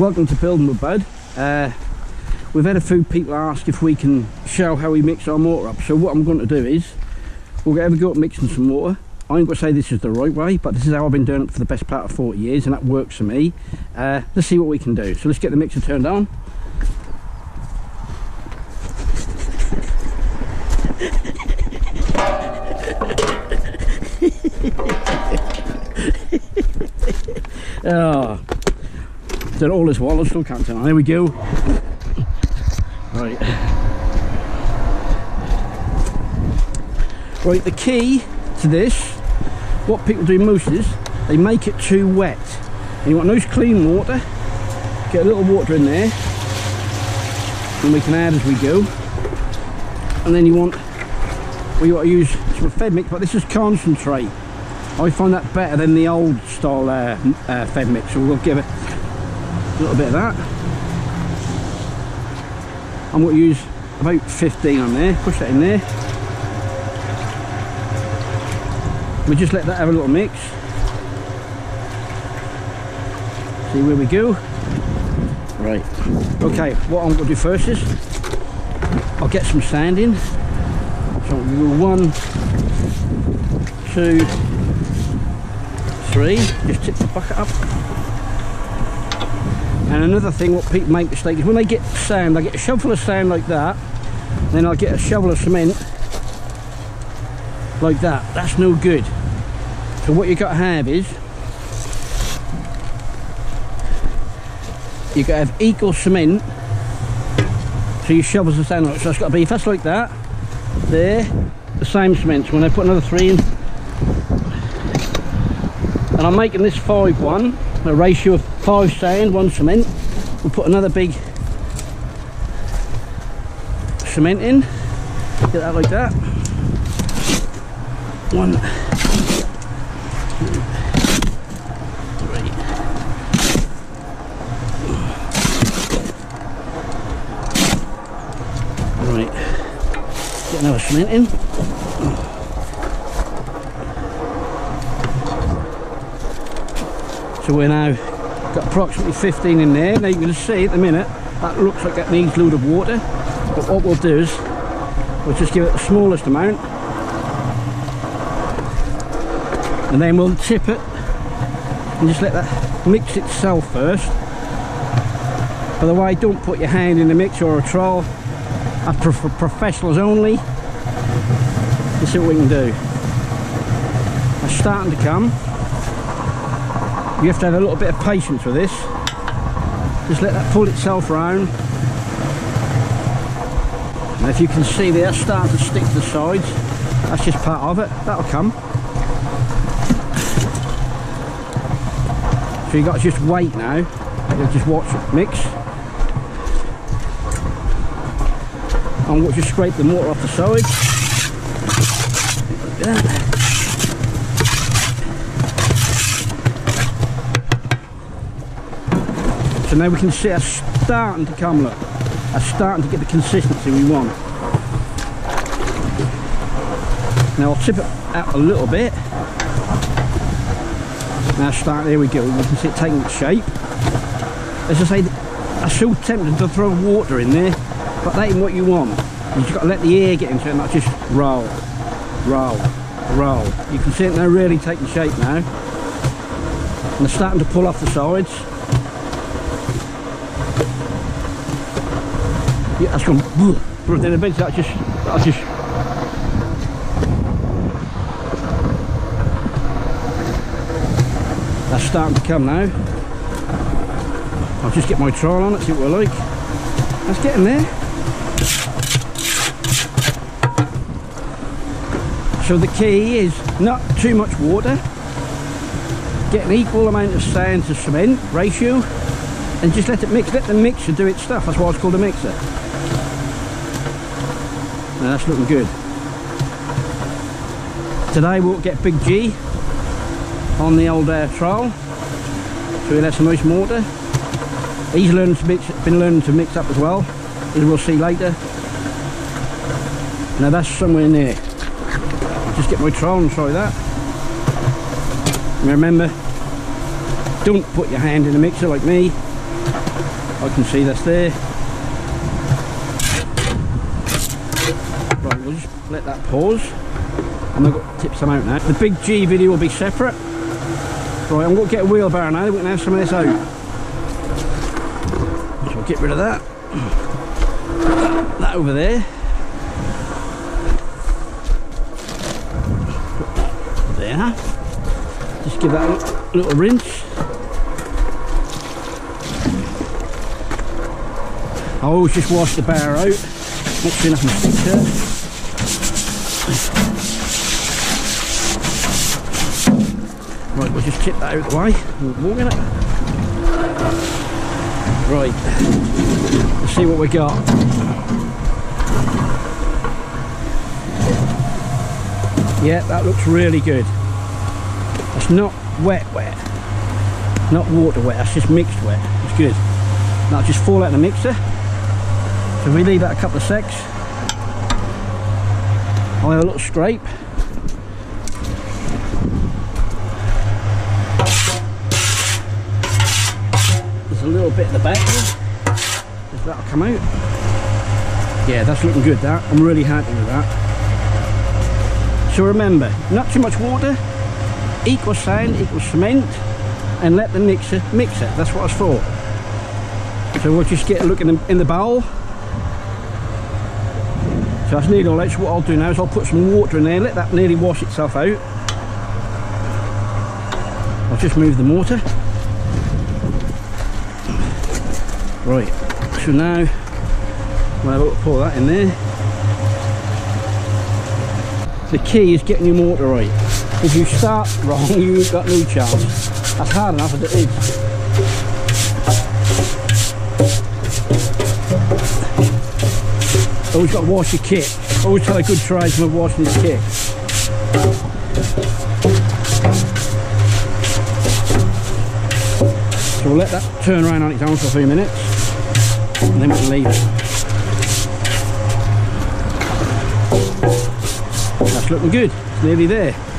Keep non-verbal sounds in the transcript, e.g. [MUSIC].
welcome to Building with Budd. Uh, we've had a few people ask if we can show how we mix our mortar up. So what I'm going to do is, we'll have a go at mixing some mortar. I'm going to say this is the right way, but this is how I've been doing it for the best part of 40 years, and that works for me. Uh, let's see what we can do. So let's get the mixer turned on. oh, [LAUGHS] all this while I still on. There we go. Right. Right, the key to this, what people do most is, they make it too wet. And you want nice clean water, get a little water in there, and we can add as we go. And then you want, well want to use some Feb mix, but this is concentrate. I find that better than the old style uh, uh, Feb mix, so we'll give it a little bit of that. I'm going to use about 15 on there, push that in there. We just let that have a little mix. See where we go. Right. Okay, what I'm going to do first is I'll get some sand in. So one, two, three. Just tip the bucket up. And another thing what people make mistake is when they get sand, they get a shovel of sand like that, then I'll get a shovel of cement like that. That's no good. So what you got to have is you got to have equal cement so your shovels the sand like so it's got to be if that's like that there the same cement so when I put another three in and I'm making this five one a ratio of five sand one cement. We'll put another big cement in. Get that like that. One. Right. Get another cement in. So we're now got approximately 15 in there. Now you can see at the minute that looks like it needs a load of water. But what we'll do is we'll just give it the smallest amount. And then we'll tip it and just let that mix itself first. By the way don't put your hand in the mixer or a trowel. That's for professionals only. Let's see what we can do. It's starting to come you have to have a little bit of patience with this. Just let that pull itself round. And if you can see there starting to stick to the sides. That's just part of it. That'll come. So you've got to just wait now. You just watch it mix. And we'll just scrape the mortar off the sides. Like So now we can see us starting to come look. Are starting to get the consistency we want. Now I'll tip it out a little bit. Now start, there we go, we can see it taking its shape. As I say, I'm so tempted to throw water in there, but that ain't what you want. You've just got to let the air get into it and not just roll, roll, roll. You can see it now really taking shape now. And they're starting to pull off the sides. Yeah, that's gone. But then eventually that just, that'll just. That's starting to come now. I'll just get my trowel on it, see what I like. That's getting there. So the key is not too much water, get an equal amount of sand to cement ratio, and just let it mix, let the mixer do its stuff. That's why it's called a mixer. Now that's looking good. Today we'll get Big G on the old uh, trowel. So we'll have some nice mortar. He's learned to mix, been learning to mix up as well, as we'll see later. Now that's somewhere in there. Just get my trowel and try that. And remember, don't put your hand in the mixer like me. I can see that's there. Right, we'll just let that pause. I've got to tip some out now. The big G video will be separate. Right, I'm going to get a wheelbarrow now. We can have some of this out. So get rid of that. That over there. There. Just give that a little rinse. I always just wash the bar out. Make sure nothing sticks to it. Right, we'll just tip that out of the way. We'll walk in it. Right, let's see what we got. Yeah, that looks really good. That's not wet wet. Not water wet, that's just mixed wet. It's good. That'll just fall out of the mixer. So we leave that a couple of secs. I'll have a little scrape. There's a little bit at the back if that'll come out. Yeah, that's looking good that. I'm really happy with that. So remember, not too much water, equal sand, equal cement, and let the mixer mix it. That's what it's for. So we'll just get a look in the, in the bowl. So that's nearly all out. So what I'll do now is I'll put some water in there, let that nearly wash itself out. I'll just move the mortar. Right, so now we'll pour that in there. The key is getting your mortar right. If you start [LAUGHS] wrong, you've got no chance. That's hard enough as it is. Always got to wash your kit. Always tell a good tradesman washing his kit. So we'll let that turn around on its own for a few minutes and then we can leave it. That's looking good. It's nearly there.